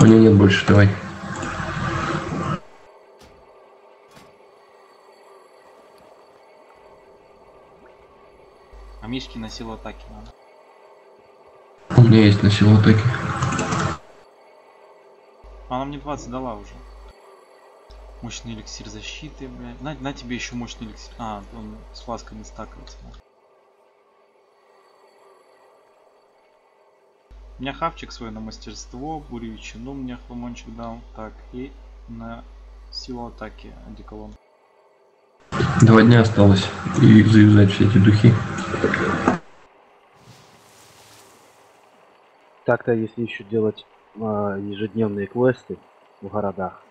У него нет больше, давай. А Мишки на силу атаки надо. У меня есть на силу атаки. Она мне 20 дала уже. Мощный эликсир защиты, блядь. На, на тебе еще мощный эликсир. А, он с фласками стакается. У меня хавчик свой на мастерство, буревичину мне хламончик дал. Так, и на силу атаки одеколон. Два дня осталось. И завязать все эти духи. Так-то, если еще делать а, ежедневные квесты в городах,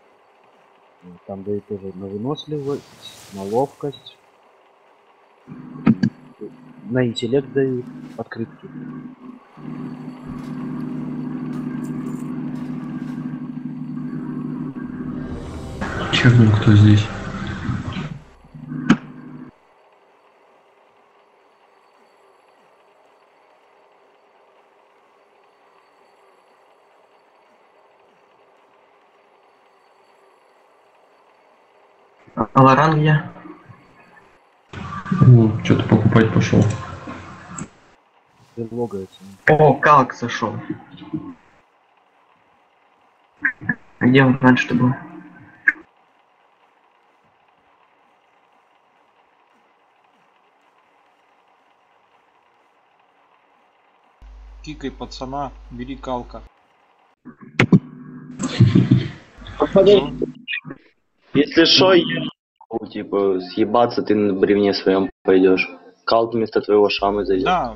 там дают тоже на выносливость, на ловкость, на интеллект дают открытки. Чекнем, кто здесь. А Лоран где? Ну, что-то покупать пошел. О, Калк зашел. А где он раньше-то был? Кикай пацана, бери калка. Если шо, ешь, ну, типа, съебаться ты на бревне своем пойдешь. Калк вместо твоего шамы зайдет. Да,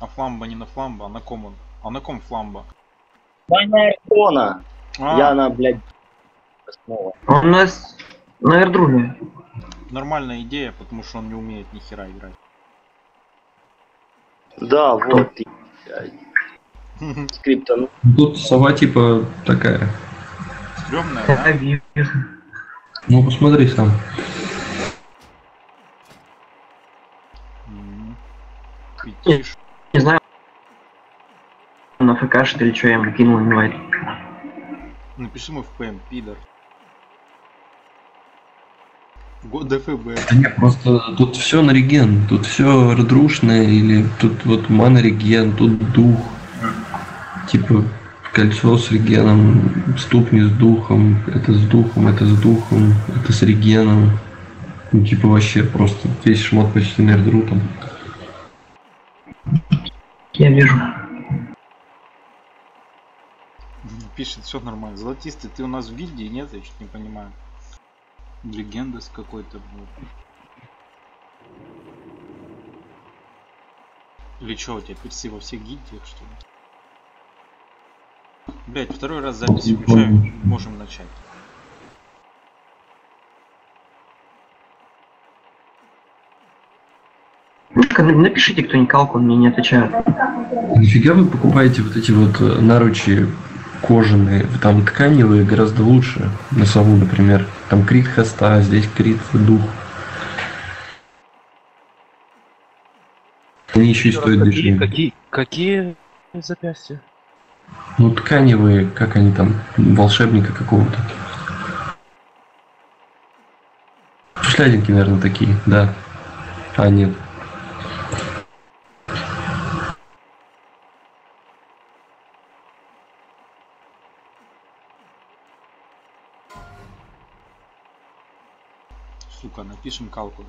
а фламба не на фламба, а на ком он? А на ком фламба? Дай на айфона! А, Я на, блядь, снова. Он у нас на эрдруле. нормальная идея, потому что он не умеет ни хера играть. Да, вот Скрипта, ну. Тут сова типа такая. Стрёмная, да? Ну посмотри сам. Пятиш. Не знаю. На ФК что ли, что я ему кинул инвайт. Напиши ему в ПМ, пидор. Год ДФБ. Да нет, просто тут все на реген. Тут все разрушенное или тут вот мана реген, тут дух. Типа кольцо с регеном, ступни с духом, это с духом, это с духом, это с регеном. Ну, типа вообще просто весь шмот почти на эрдру там. Я вижу. Пишет, все нормально. Золотистый, ты у нас в гильдии, нет? Я чуть не понимаю. Легенда с какой-то. блин. Или что, у тебя персы во всех гильдиях, что ли? Блять, второй раз запись помню. можем начать. Напишите кто-нибудь калку, он мне не отвечает. Нифига вы покупаете вот эти вот э, наручи кожаные, там тканевые гораздо лучше. На сову, например. Там крит хоста, а здесь крит дух. Они еще и стоят какие, дешевле. какие, какие запястья? Ну, тканевые, как они там, волшебника какого-то. Шлядинки, наверное, такие, да. А, нет. Сука, напишем калку.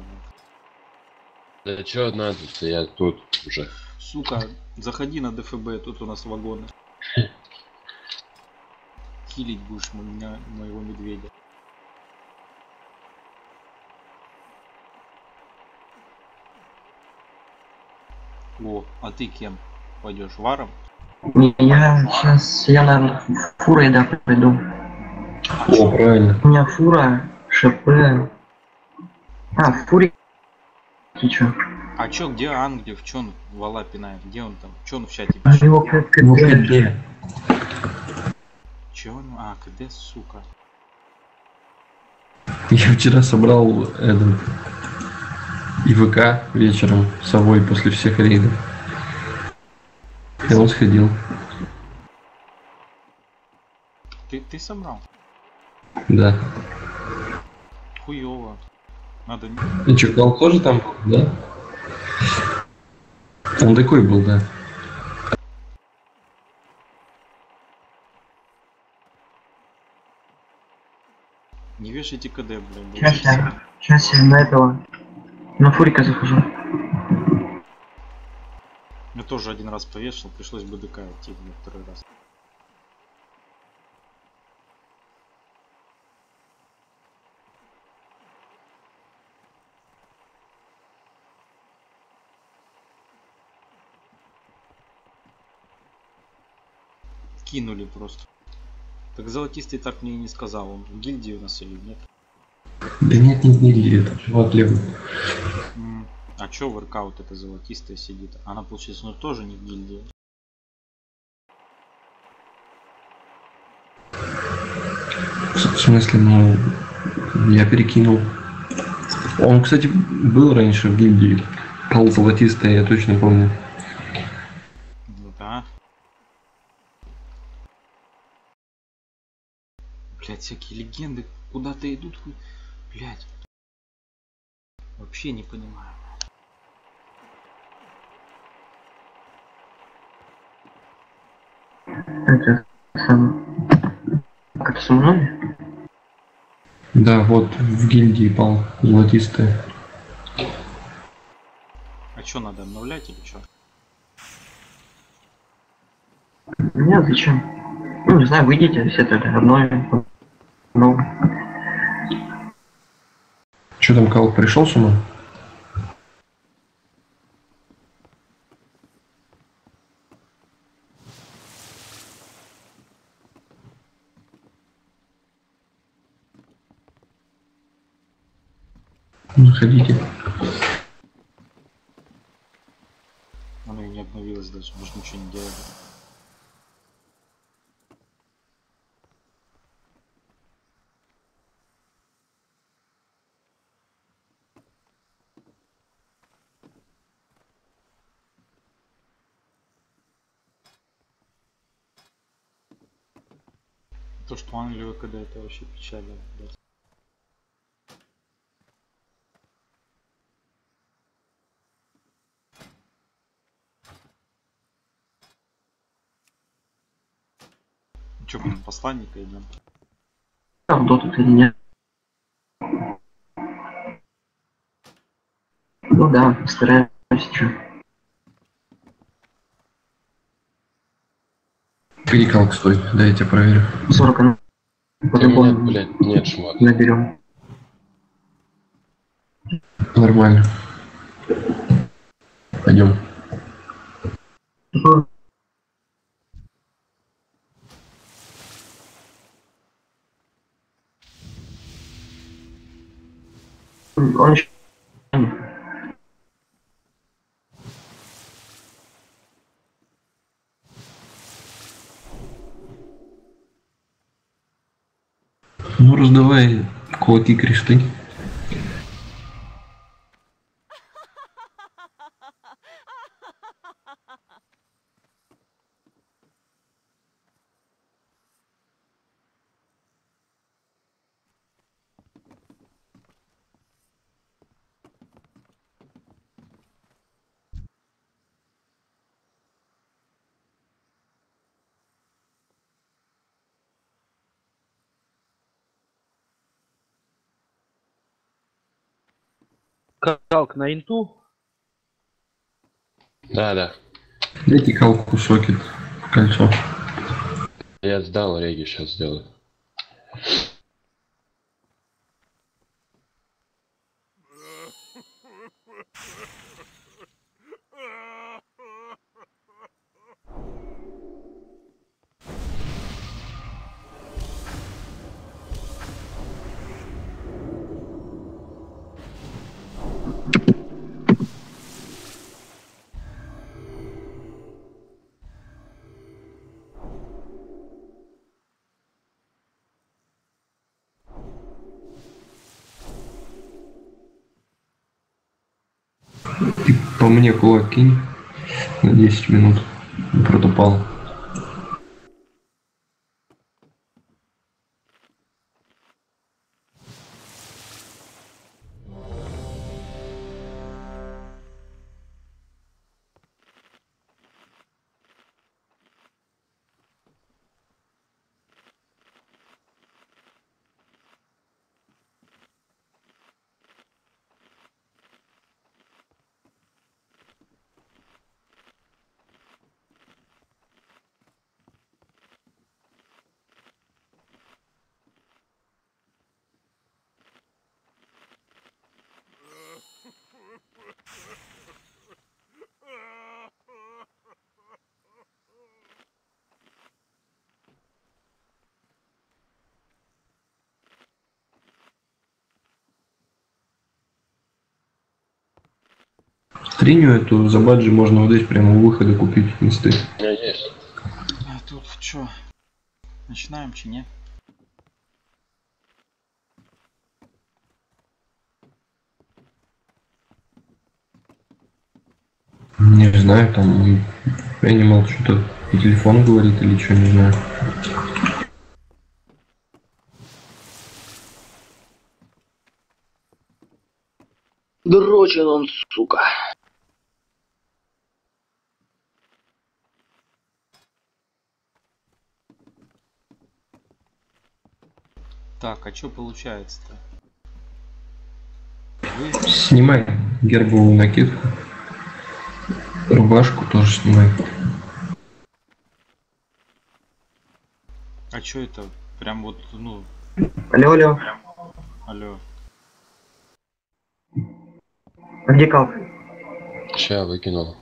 Да чё надо, я тут уже. Сука, заходи на ДФБ, тут у нас вагоны. Хилить будешь меня, моего медведя. О, а ты кем пойдешь? Варом? Не, я сейчас, я, наверное, фурой, да, пойду. О, правильно. У меня фура, ШП. А, в фуре. Ты чё? А чё, где Ангелев? Чё он вала пинает? Где он там? Чё он в чате А пишет? его КД. Ну, КД. Чё он? А, КД, сука. Я вчера собрал этот ИВК вечером с собой после всех рейдов. И он сходил. Ты, ты собрал? Да. Хуёво. Надо... И что, Кал тоже там был, да? Он такой был, да. Не вешайте КД, блин. Сейчас я, сейчас я на этого, на Фурика захожу. Я тоже один раз повешал, пришлось БДК идти на второй раз. Кинули просто. Так золотистый так мне и не сказал, он в гильдии у нас или нет. Да нет, не гильдии, это чувак левый. А чё воркаут это золотистая сидит? Она получается, ну тоже не в гильдии. В в смысле, ну, я перекинул. Он, кстати, был раньше в гильдии. Пал золотистая, я точно помню. Ну да. Блять, всякие легенды куда-то идут. хуй- Блять. Вообще не понимаю. Это сам... Как со мной? Да, вот в гильдии пал золотистая. А чё надо обновлять или чё? Нет, зачем? Ну, не знаю, выйдите, все тогда обновим. Ну, Что там, Кал пришел с ума? Ну, Заходите. Оно и не обновилось даже, может ничего не делали. То, что Англию когда это вообще печально, блядь. Че, будем посланника идем? там доту или нет? Ну да, стараюсь, чё. Погоди, Калк, стой, дай я тебя проверю. 40 ну, У меня, по-любому блядь, нет шмат. наберем. Нормально. Пойдем. Он еще... Ну, раздавай кулаки кресты. Калк на инту. Да, да. Дайте Калку сокет кольцо. Я сдал реги, сейчас сделаю. По мне кулак кинь на 10 минут. Протопал. Стриню эту за баджи можно вот здесь прямо у выхода купить инсты. Меня есть. А тут чё? Начинаем, чи не? Не знаю, там Animal что-то по телефону говорит или что, не знаю. Дрочен он, сука. Так, а чё получается-то? Вы... Снимай гербовую накидку. Рубашку тоже снимай. А чё это? Прям вот, ну, Алло, алло. алло. А где калк? Ща выкинул.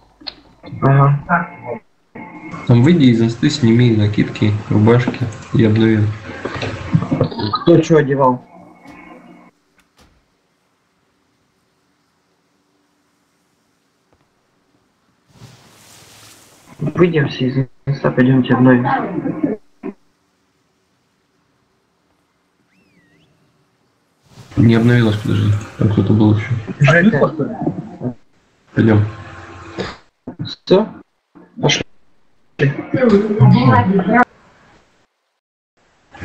Ага. Там выйди из инсты, сними накидки, рубашки и обнови. Кто что одевал? Выйдем все из инста, пойдемте обновим. Не обновилась, подожди. Там кто-то был еще. Жека. Пойдем. Все?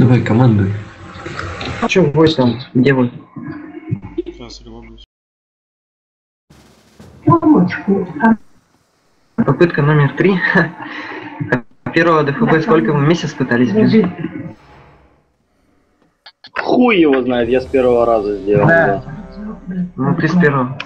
Давай, командуй. Че вой там? Где вы? Сейчас. Попытка номер три. Первого ДФБ сколько мы месяц пытались бить? Хуй его знает, я с первого раза сделал. Да. блядь. Ну, ты с первого.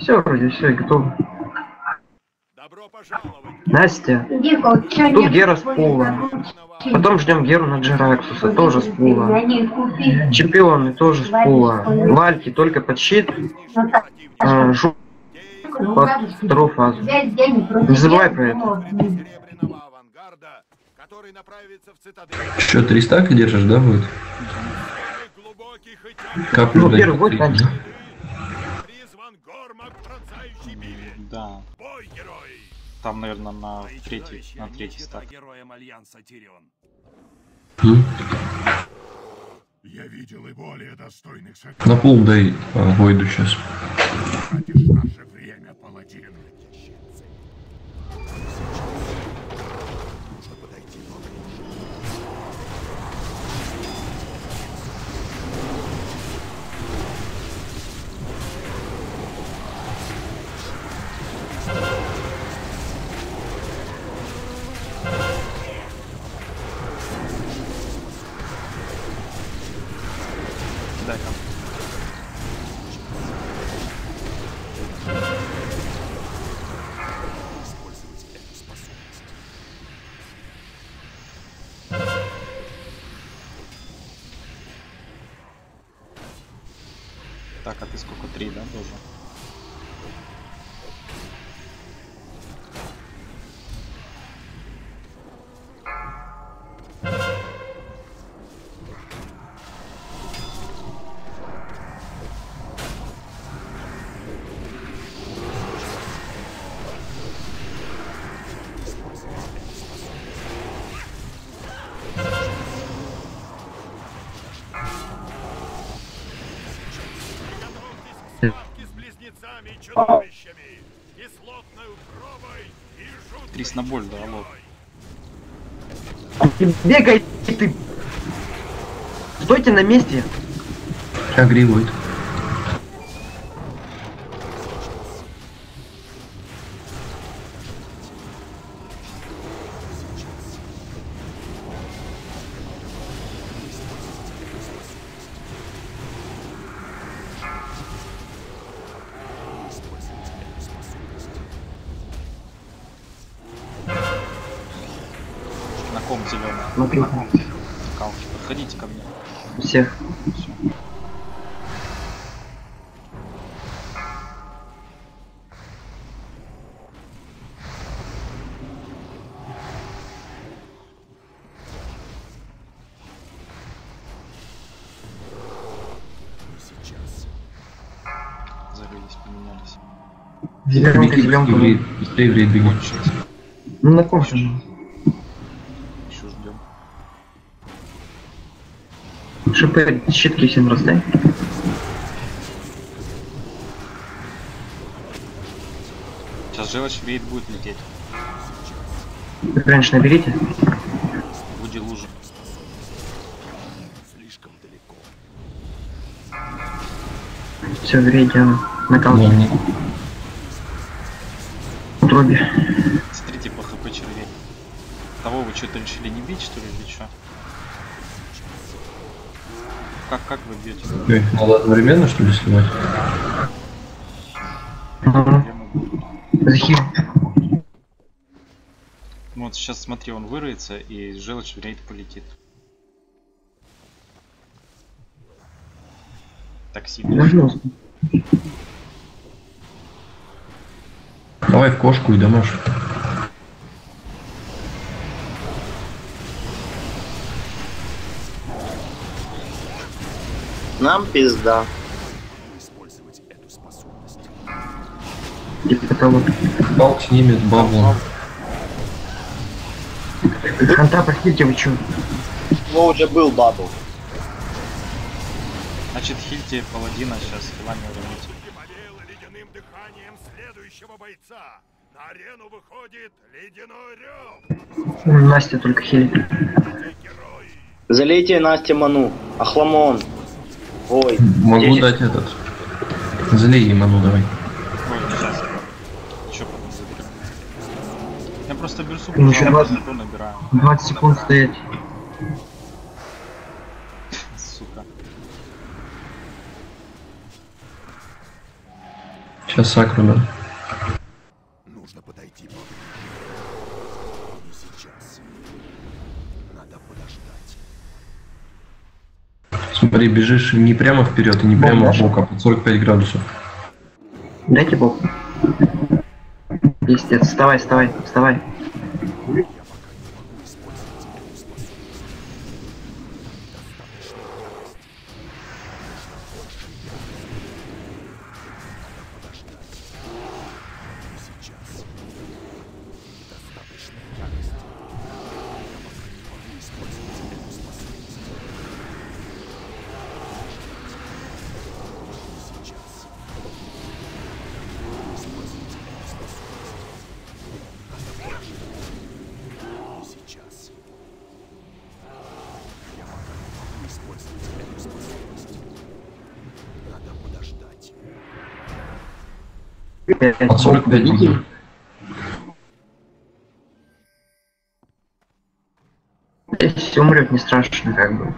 Все, вроде все, готово. Добро пожаловать. Настя, Тут Гера с пола. потом ждем Геру на Джераксуса, тоже с пола. Чемпионы тоже с пола. Вальки только под щит, а, Жук под вторую фазу. Не забывай про это. Еще три стака держишь, да, будет? Каплю Ну, первый будет три, Да, Бой, герои! там, наверное, на третий, на третий стак. героям Альянса Тирион. Я видел и более достойных На пол дай а, Войду сейчас. Тратишь наше время, паладин. Близнецами и чудовищами, кислотной пробой и жуткой Трис на боль, да, алло. Бегай ты! Стойте на месте! Агри Ну, Смотрю. Калки, подходите ко мне. Всех. Все. Зарылись, поменялись. Бегом, бегом, бегом. Быстрее, быстрее. Ну на ком же? Шипы, щитки всем раздай. Сейчас желчь в рейд будет лететь. Раньше наберите. Буди лужи. Все, в рейде она. На Да, калке. не- Дроби. Смотрите по хп червей. Того вы что-то решили не бить, что ли, или что? Как, как вы бьете? Ой, Надо одновременно, что ли, будут. Захил. Ну вот сейчас смотри, он выроется и желчь в рейд полетит. Такси. Давай в кошку и домашь. Нам пизда. Типа того. Балк снимет бабло. Ханта, простите, вы чё? Ну уже был бабл. Значит, хильте паладина сейчас хилами ледяным дыханием следующего бойца. На арену выходит ледяной рев. Настя только хилит. Герой. Залейте Насте ману. Ахламон. Ой. Могу десять. дать этот. Залей ему, ну давай. Ой, сейчас. Потом заберем? Я просто Ну, пожалуйста, двадцать. то набираю. 20 секунд стоять. Сука. Сейчас сакру дам. Нужно подойти поближе. Не сейчас. Надо подождать. Смотри, бежишь не прямо вперед и не прямо в бок, а под 45 градусов. Дайте бог. Пиздец, вставай, вставай, вставай. 45 беги. Если умрет, не страшно, как бы.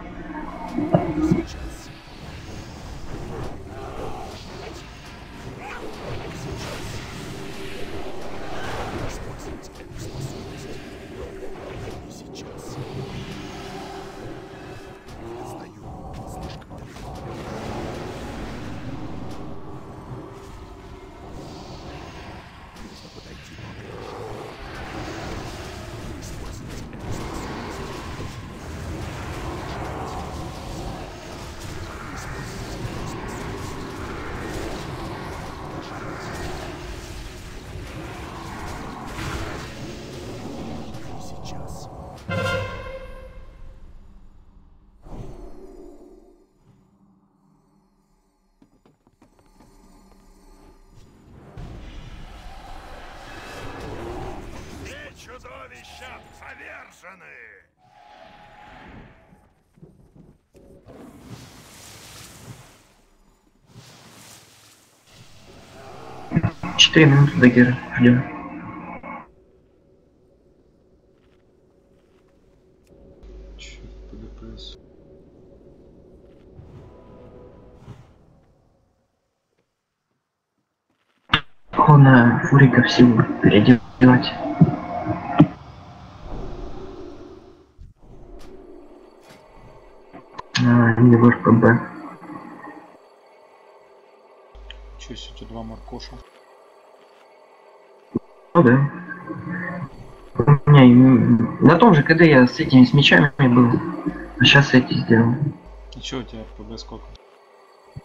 Повержены! Четыре минуты до гера. Ждем. Хона фурика всего переделать. В РПБ. Чё себе два маркоша? Ну да. У меня на том же КД я с этими с мечами был. А сейчас эти сделал. И чё у тебя РПБ сколько?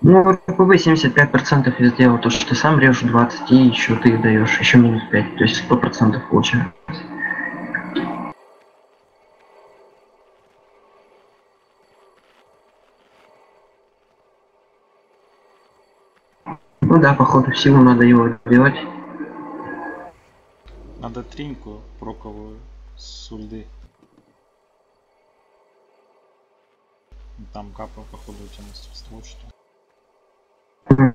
Ну, РПБ 75% я сделал, то, что ты сам режешь 20 и еще ты даешь еще минус 5, то есть 100% получается. Ну да, походу, в силу надо его делать. Надо триньку проковую с ульды. Там капа, походу, у тебя мастерство что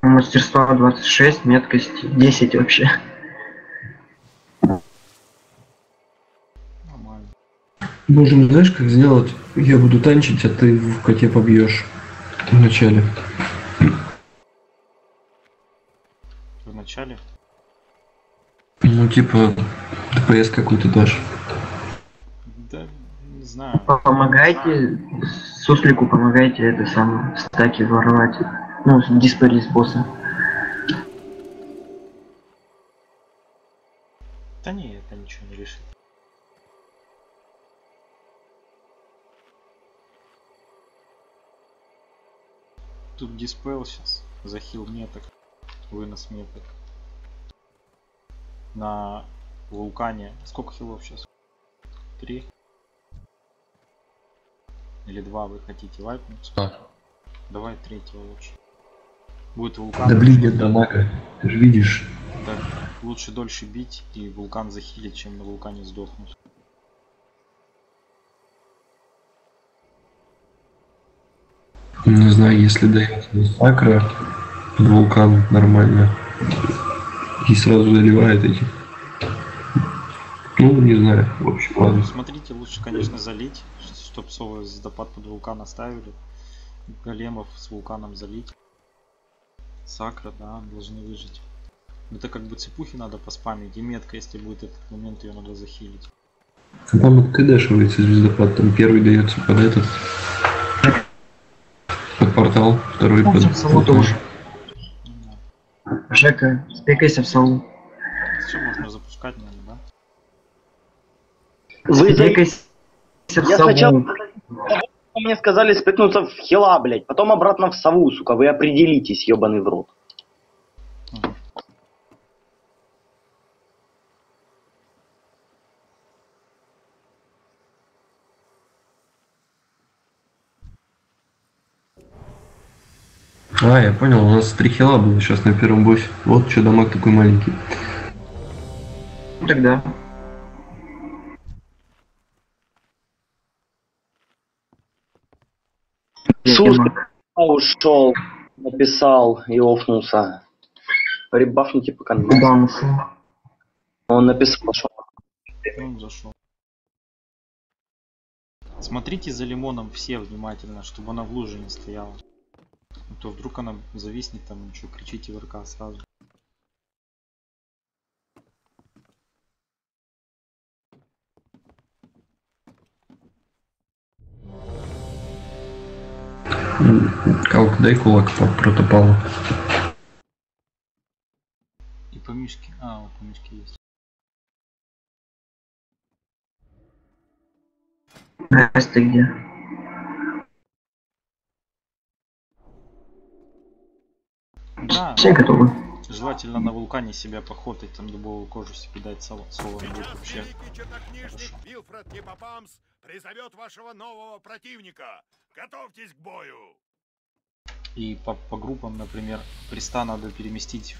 Мастерство 26, меткость 10 вообще. Нормально. Можем, знаешь, как сделать? Я буду танчить, а ты в коте побьешь. Вначале. В начале? Ну, типа, ДПС какой-то дашь. Да, не знаю. Помогайте, суслику помогайте это самое, стаки воровать. Ну, диспари с босса. Да не, это ничего не решит. Тут диспел сейчас, захил меток, вынос меток. На вулкане. Сколько хилов сейчас? Три? Или два вы хотите лайпнуть? А, Давай третьего лучше. Будет вулкан. Да блин, нет дамага. Ты же видишь. Да, лучше дольше бить и вулкан захилить, чем на вулкане сдохнуть. Не знаю, если дается сакра вулкан нормально. И сразу заливает эти. Ну, не знаю. В общем, ладно. Смотрите, лучше, конечно, залить, чтоб совы звездопад под вулкан оставили. Големов с вулканом залить. Сакра, да, должны выжить. Это как бы цепухи надо поспамить, и метка, если будет этот момент, ее надо захилить. А там вот кдэшивается звездопад. Там первый дается под этот. Под портал, второй под... В салу тоже. Жека, спекайся в салу. Все можно запускать, наверное, да? Вы за... Спекайся в Я салу. сначала... Мне сказали спекнуться в хила, блядь, потом обратно в сову, сука, вы определитесь, ебаный в рот. А, я понял, у нас три хила было сейчас на первом боссе. Вот что дамаг такой маленький. Ну тогда. Слушай, ушел, написал и офнулся. Ребафните пока не Куда он ушел? Он написал, что Он зашел. Смотрите за лимоном все внимательно, чтобы она в луже не стояла. А то вдруг она зависнет там, ничего, кричите в РК сразу. Калк, дай кулак по протопалу. И по мишке. А, вот по мишке есть. Настя где? Да, Все готовы. желательно на вулкане себя похотать, там дубовую кожу себе дать соло, соло будет вообще. Хорошо. Вилфред Непопамс призовет вашего нового противника. Готовьтесь к бою. И по, по группам, например, приста надо переместить,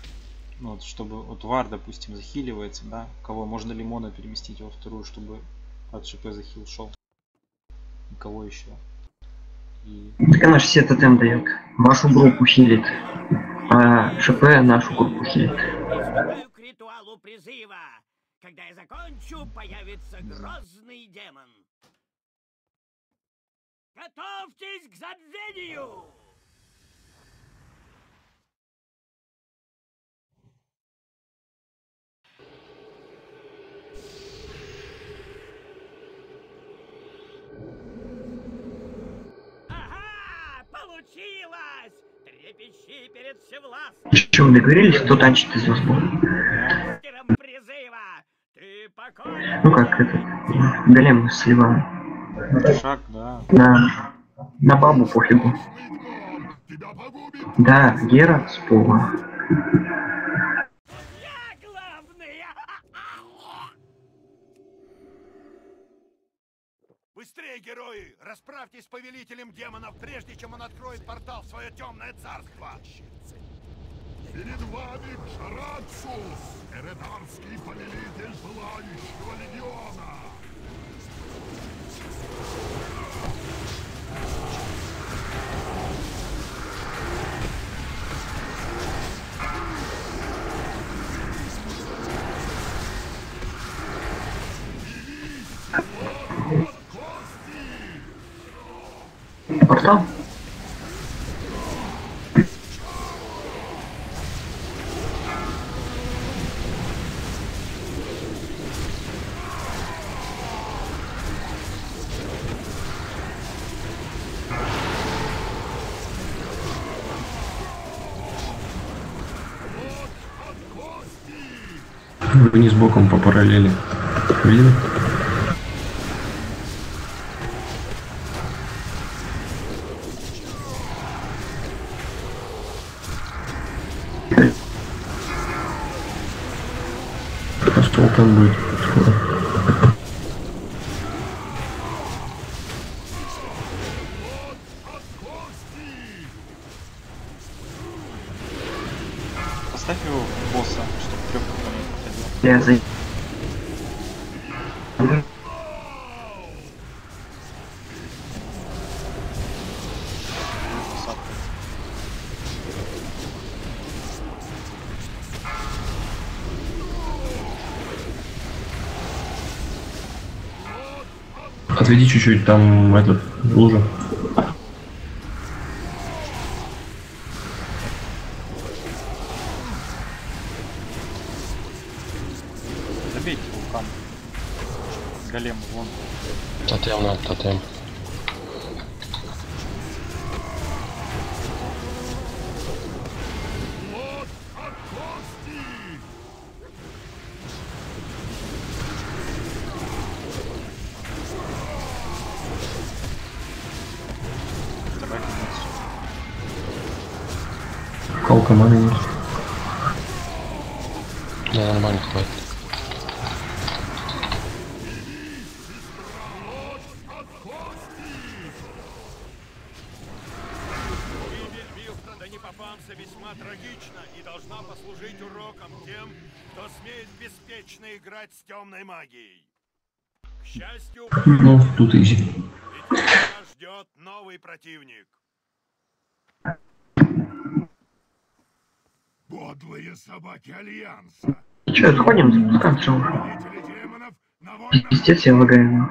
ну, вот, чтобы вот вар, допустим, захиливается, да, кого можно лимона переместить во вторую, чтобы от ШП захил шел. И кого еще? И Так она же все тотем дает. Вашу группу хилит. А ШП нашу группу хилит. К ритуалу призыва. Когда я закончу, появится грозный демон. Готовьтесь к забвению! Ага! Получилось! Трепещи перед всевластным Че, вы договорились, кто танчит из вас Ну как это? Голем сливаем. шаг, да. На, на бабу пофигу. Да, Гера с пола. Я главный! Быстрее, герои! Расправьтесь с повелителем демонов, прежде чем он откроет портал в свое темное царство! Перед вами Шарацус, эредарский повелитель Пылающего Легиона! Вниз боком по параллели. Видно? Отведи чуть-чуть, там этот, лужа. Ну, тут изи. ждет новый противник. Подлые собаки Альянса. Че, отходим, уже. Демонов на вольном Пиздец, я лагаю.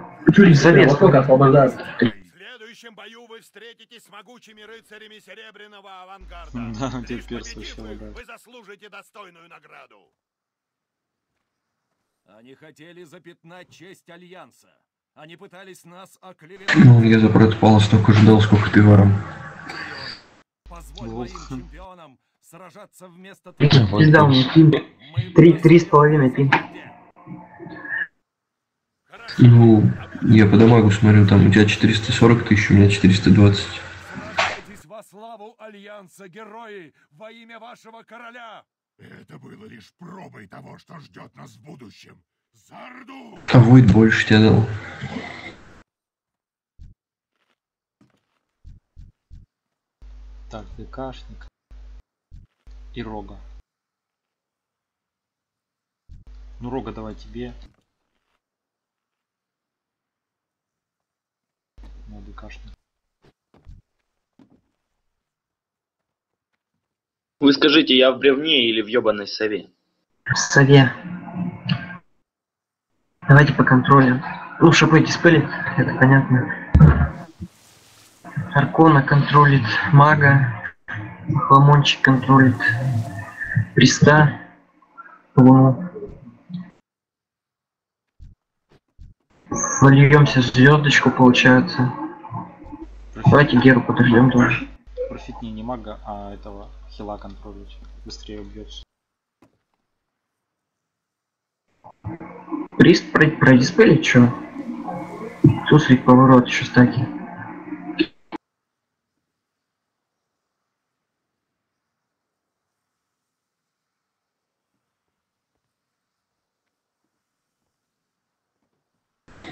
Завес. В следующем бою вы встретитесь с могучими рыцарями Серебряного Авангарда. Да, теперь лагает. вы заслужите достойную награду. Они хотели запятнать честь Альянса. Они пытались нас оклеветать. Ну, я за протопала столько ждал, сколько ты вором. Позволь Ох. моим чемпионам сражаться вместо Пизда у меня пин. Три- три с половиной пин. Ну, я по дамагу смотрю, там у тебя 440 тысяч, у меня 420. Сражайтесь во славу Альянса, герои, во имя вашего короля! Это было лишь пробой того, что ждет нас в будущем. Зарду! А больше тебе дал. Так, ДКшник. И Рога. Ну, Рога давай тебе. Ну, ДКшник. Вы скажите, я в бревне или в ебаной сове? В сове. Давайте по контролю. Ну, шипы диспелит, это понятно. Аркона контролит мага. Хламончик контролит Приста. Луну. Вольемся в звездочку, получается. Давайте Геру подождем тоже. Профитни не мага, а этого хила контролить. Быстрее убьется. Прист про, про что? Суслик, поворот, шестаки.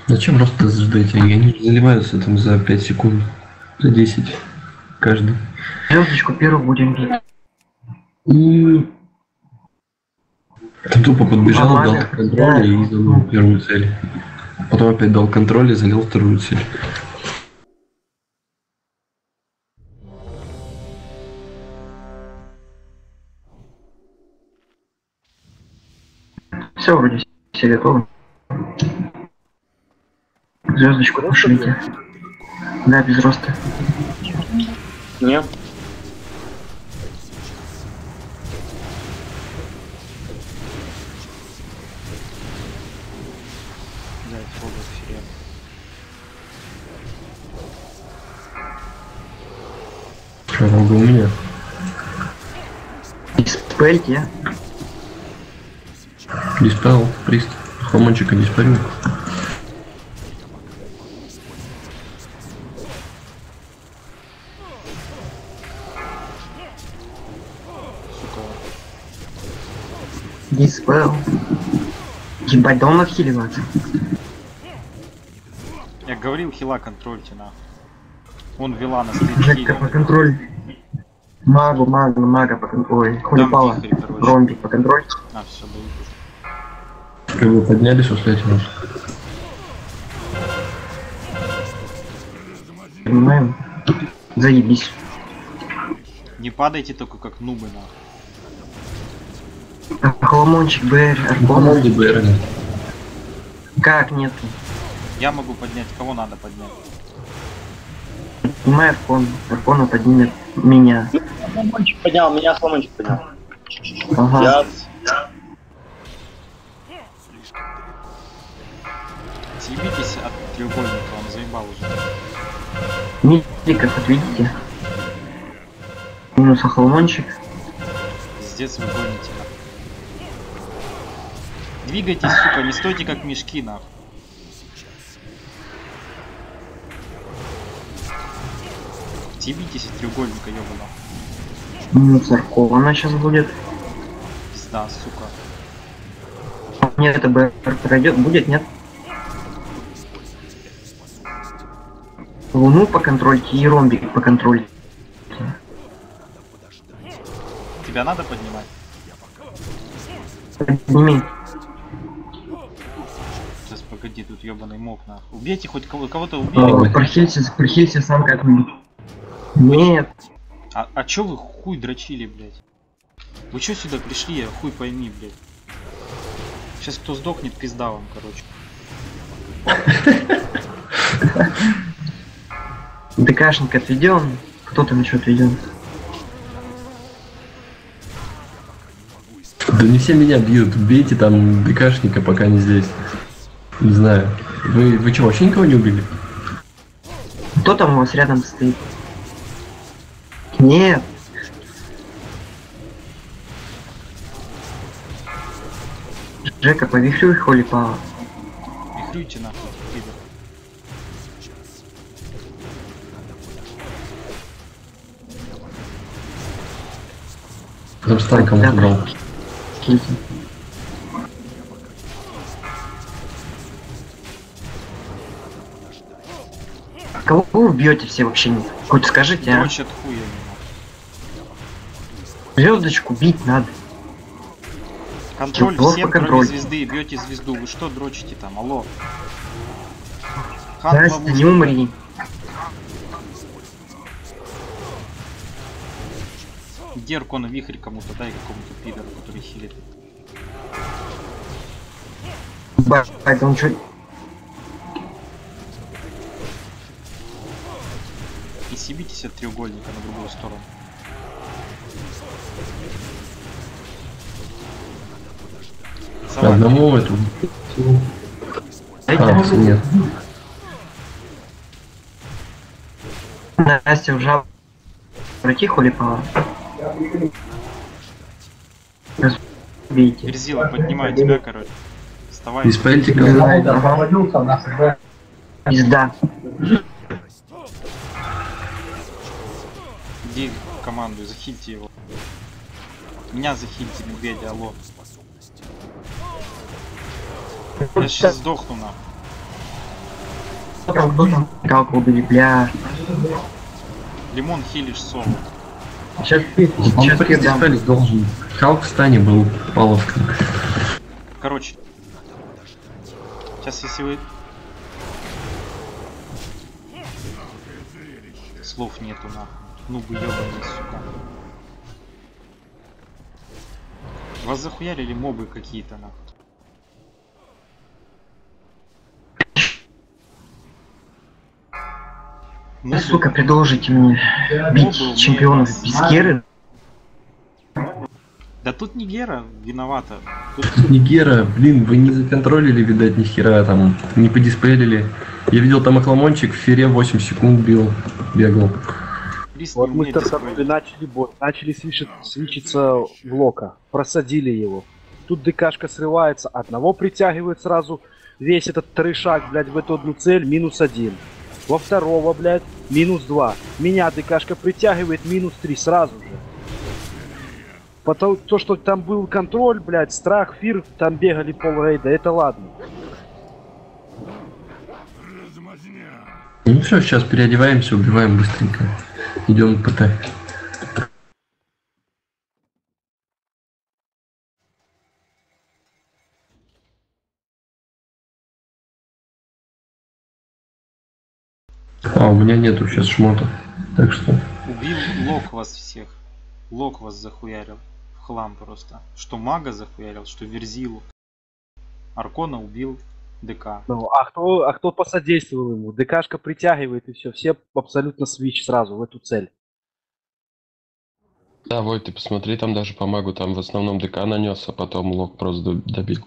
Зачем просто ждать? Они же заливаются там за 5 секунд, за 10 каждый. Звездочку первую будем бить ты тупо подбежал, дал Нормально. контроль и залил первую цель. Потом опять дал контроль и залил вторую цель. Все, вроде все готовы. Звездочку пошлите. Да, без роста. Не? Блять, робот сирен. Что, много у меня? Диспельте. Диспел, прист, хромончика диспарю. Сука. Диспел. Ебать, да он отхиливается. Я говорил, хила контрольте нахуй. Он Вилана стоит Жека по контроль. Магу, магу, мага по контроль. Ой, хулипала. Ромбик по контроль. А, все, дают вы поднялись, услышите нас. Понимаем? Заебись. Не падайте только как нубы нахуй. Хламончик, БР. Команде БР. Как нет? Я могу поднять, кого надо поднять? Поднимай Аркон. Аркона поднимет меня. Хламончик поднял, меня хламончик поднял. Ага. Я... Съебитесь от треугольника, он заебал уже. Медиков отведите. Минус Ахламончик. Пиздец вы гоните. Двигайтесь, сука, не стойте как мешки нахуй. Съебитесь от треугольника, ёбана. Минус Аркона сейчас будет. Пизда, сука. Нет, это БР пройдет. Будет, нет? Луну по контрольке и ромбик по контрольке. Тебя надо поднимать? Подними. Сейчас погоди, тут ёбаный мок нахуй. Убейте хоть кого- кого-то О, убили. Прохильте, прохильте сам как-нибудь. Нет. А, а чё вы хуй дрочили, блядь? Вы чё сюда пришли, я хуй пойми, блядь. Сейчас кто сдохнет, пизда вам, короче. ДКшник отведен. Кто там еще отведен? Да не все меня бьют. Бейте там БКшника, пока не здесь. Не знаю. Вы, вы что, вообще никого не убили? Кто там у вас рядом стоит? Нет. Жека, повихрюй Холипава. Вихрюйте нахуй, пидор. Да. убрал. Кильте. Кого вы убьете все вообще? не- Хоть скажите, а? Дрочь от хуя Звездочку бить надо. Контроль Чё, всем, плохо кроме контроль. звезды, бьете звезду. Вы что дрочите там? Алло. Хан Настя, ловушка. не умри. Где Аркона вихрь кому-то дай какому-то пидору, который хилит. Бать, он чё... И съебитесь от треугольника на другую сторону. Салат. Одному эту. А, нет. Настя уже пройти Холипава. Бейте. Верзила, поднимай тебя, короче. Вставай. Из пельтика. Пизда. Иди в команду, захильте его. Меня захильте, медведя, алло. Я сейчас сдохну нахуй. Кто там, кто там? Убили, бля. Лимон хилишь соло. Сейчас пить, сейчас пить дам. должен. Халк в стане был полоска. Короче. Сейчас если вы... Слов нету нахуй. Ну бы ебаные, сука. Вас захуярили мобы какие-то нахуй. Да, сука, предложите мне бить чемпионов без Геры? Да тут не Гера виновата. Тут Тут не Гера, блин, вы не законтролили, видать, ни хера там, не подиспелили. Я видел там Акламончик в фере 8 секунд бил, бегал. Крис Вот мы диспелить. начали бой, начали свичи- свичиться в лока, просадили его. Тут ДКшка срывается, одного притягивает сразу весь этот трешак, блядь, в эту одну цель, минус один. Во второго, блядь, минус два. Меня ДКшка притягивает, минус три сразу же. Потому то, что там был контроль, блядь, страх, фир, там бегали пол рейда, это ладно. Ну все, сейчас переодеваемся, убиваем быстренько. Идем ПТ. А, у меня нету сейчас шмота. Так что Убил Лок вас всех. Лок вас захуярил. В хлам просто. Что мага захуярил, что Верзилу. Аркона убил ДК. Ну, а кто, а кто посодействовал ему? ДКшка притягивает и все, все абсолютно свич сразу в эту цель. Да, Войт, ты посмотри, там даже по магу там в основном ДК нанес, а потом лог просто до- добил.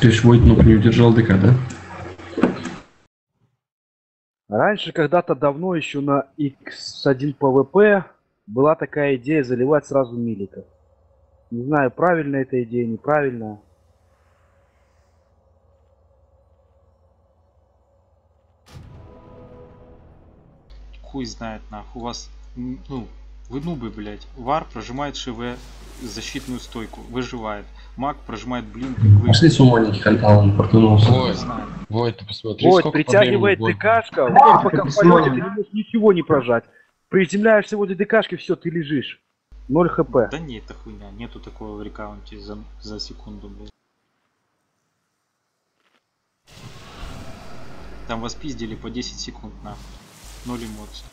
То есть Войтнук не удержал ДК, да? Раньше, когда-то давно, еще на X1 PvP, была такая идея заливать сразу миликов. Не знаю, правильная эта идея, неправильная. Хуй знает нахуй. У вас, ну, вы нубы, блядь. Вар прожимает ШВ защитную стойку, выживает. Маг прожимает блин, как вы. Пошли с умонить, а он портунулся. Не Ой, знаю. Войт, ты посмотри, Вот, сколько притягивает. ДКшка, вот, пока в полете ты не можешь ничего не прожать. Приземляешься возле ДКшки, все, ты лежишь. 0 хп. Да не, это хуйня. Нету такого в рекаунте за, за секунду, блядь. Там вас пиздили по 10 секунд нахуй. Ноль эмоций.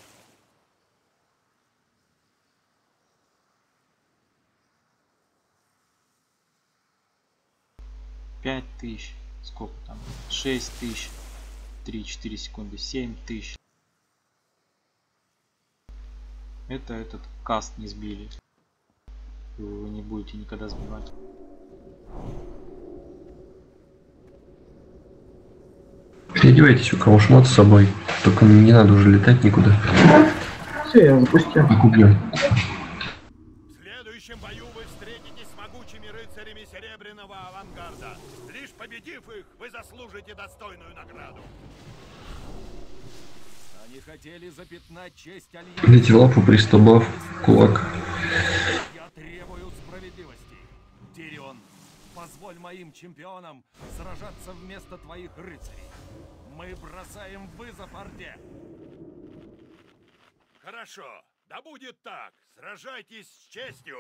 Пять тысяч. Сколько там? Шесть тысяч. Три-четыре секунды. Семь тысяч. Это этот каст не сбили. Вы не будете никогда сбивать. Переодевайтесь, у кого шмот с собой. Только не надо уже летать никуда. Все, я запустил. Так убьем. В следующем бою вы встретитесь с могучими рыцарями Серебряного Авангарда. Лишь победив их, вы заслужите достойную награду. Они хотели запятнать честь Альянса. Дайте лапу, пристабав, кулак. Я требую справедливости. Тирион, позволь моим чемпионам сражаться вместо твоих рыцарей. Мы бросаем вызов Орде. Хорошо, да будет так. Сражайтесь с честью.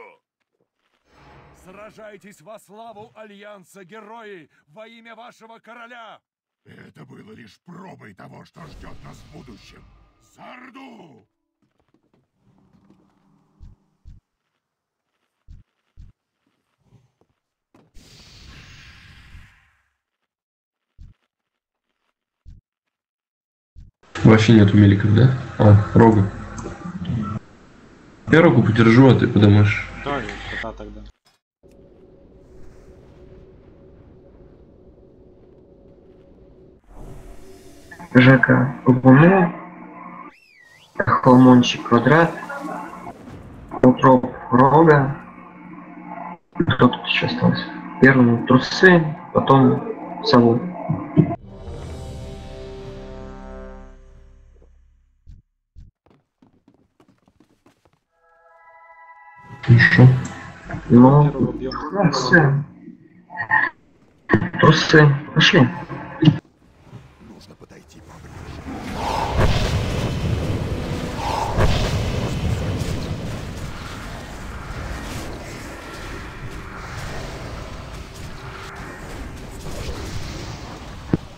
Сражайтесь во славу Альянса, герои, во имя вашего короля! Это было лишь пробой того, что ждет нас в будущем. Сарду! Вообще нету меликов, да? А, рога. Я рогу подержу, а ты подумаешь. Да, я кота тогда. Жека Луну, Холмончик Квадрат, Утроп Рога. Кто тут еще остался? Первым трусы, потом Сову. Ну, да, все. Просто пошли. Нужно подойти поближе.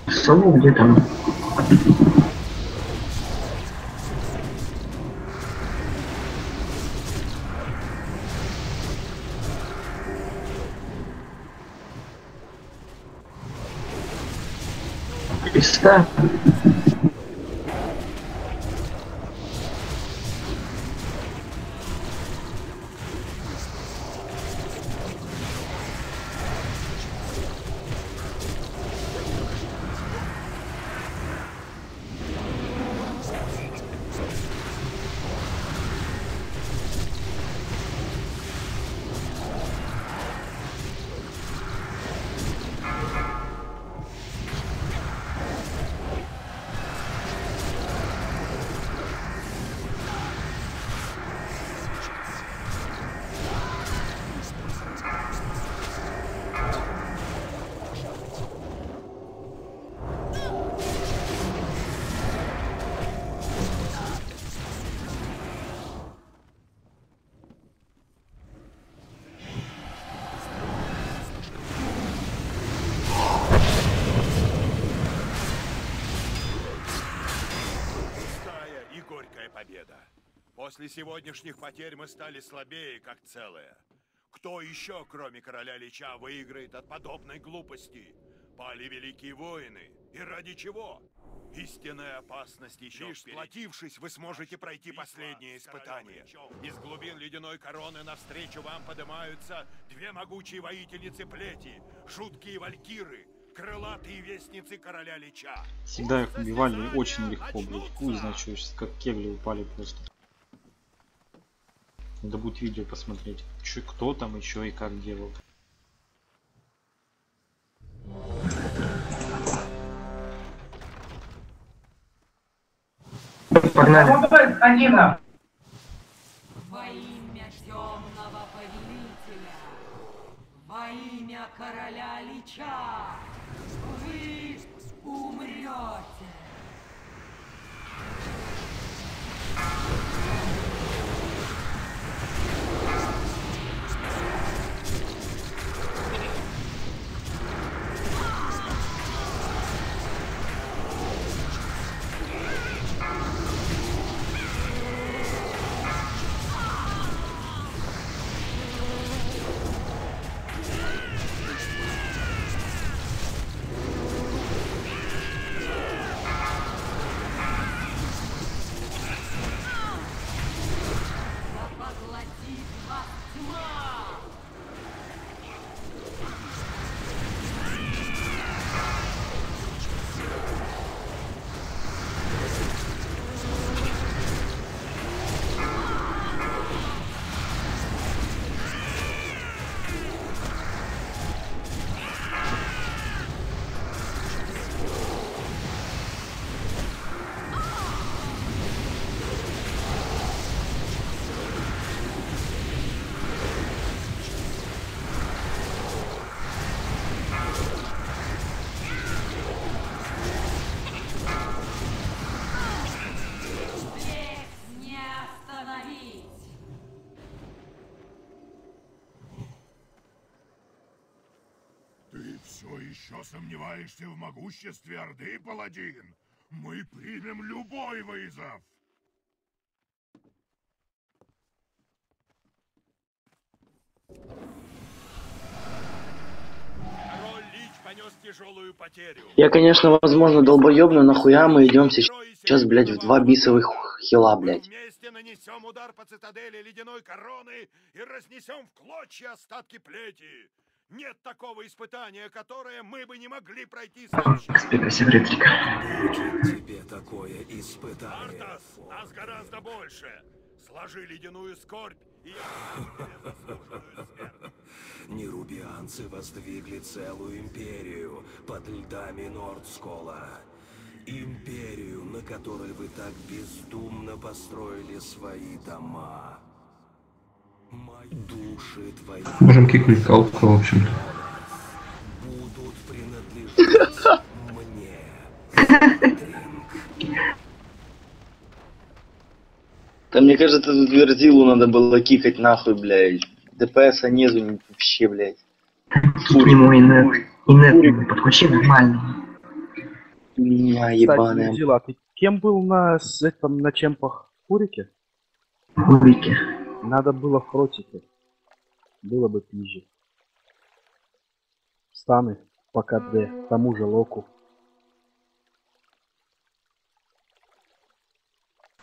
Сову где там? está? Сегодняшних потерь мы стали слабее, как целое. Кто еще, кроме короля Лича, выиграет от подобной глупости? Пали великие воины. И ради чего? Истинная опасность еще Лишь сплотившись, вы сможете пройти последнее испытание. Из глубин ледяной короны навстречу вам поднимаются две могучие воительницы плети, жуткие валькиры, крылатые вестницы короля Лича. Всегда их убивали очень легко, блядь. Хуй сейчас как кегли упали просто. Надо будет видео посмотреть, чё, кто там еще и как делал. Погнали. Во имя темного повелителя, во имя короля Лича, сомневаешься в могуществе Орды, паладин? Мы примем любой вызов. Король Лич понес тяжелую потерю. Я, конечно, возможно, долбоеб, но нахуя мы идем сейчас, блядь, в два бисовых хила, блядь. Вместе нанесем удар по цитадели ледяной короны и разнесем в клочья остатки плети. Нет такого испытания, которое мы бы не могли пройти Ретрика. тебе такое испытание. Артас, нас гораздо больше. Сложи ледяную скорбь, и я заслуживаю смерть. Нерубианцы воздвигли целую империю под льдами Нордскола. Империю, на которой вы так бездумно построили свои дома. Можем кикнуть калку, в общем-то. будут принадлежать мне. Да мне кажется, тут Верзилу надо было кикать нахуй, блядь. ДПС нету ни- вообще, блядь. К нему и нет. И нет подключи нормально. Меня ебаная. дела. Ты кем был на, этом, на чемпах? Фурике? Гурики. Надо было в протике. Было бы пизже. Станы по КД, тому же Локу.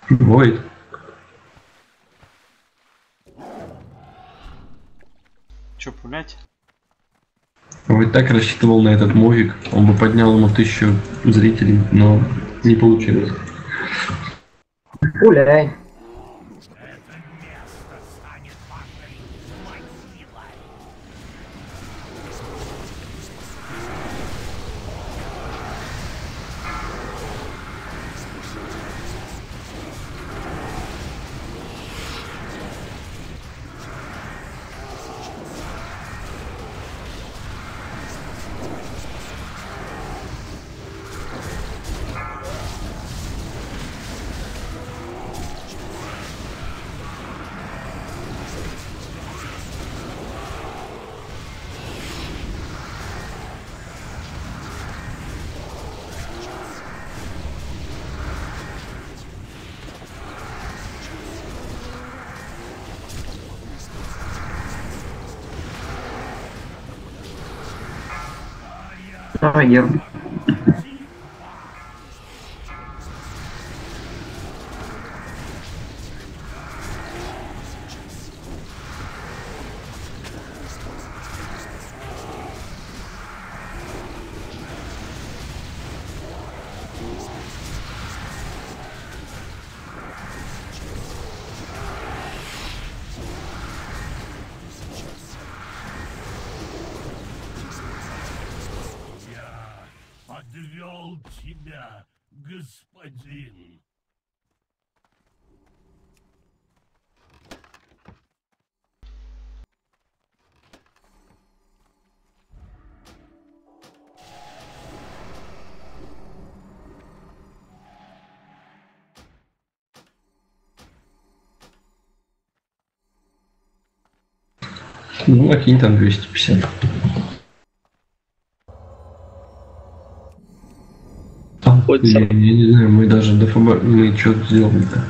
Войд. Че, пулять? Войд так рассчитывал на этот мувик. Он бы поднял ему тысячу зрителей, но не получилось. Пуляй. Давай, Ну, окинь там 250. Там, я, я не знаю, мы даже до ФБ, мы что сделали-то?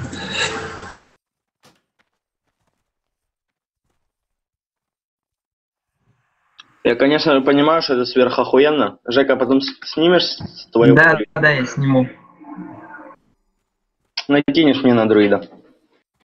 Я, конечно, понимаю, что это сверхохуенно. Жека, потом с- снимешь с твоего... Да, да, я сниму. Накинешь мне на друида.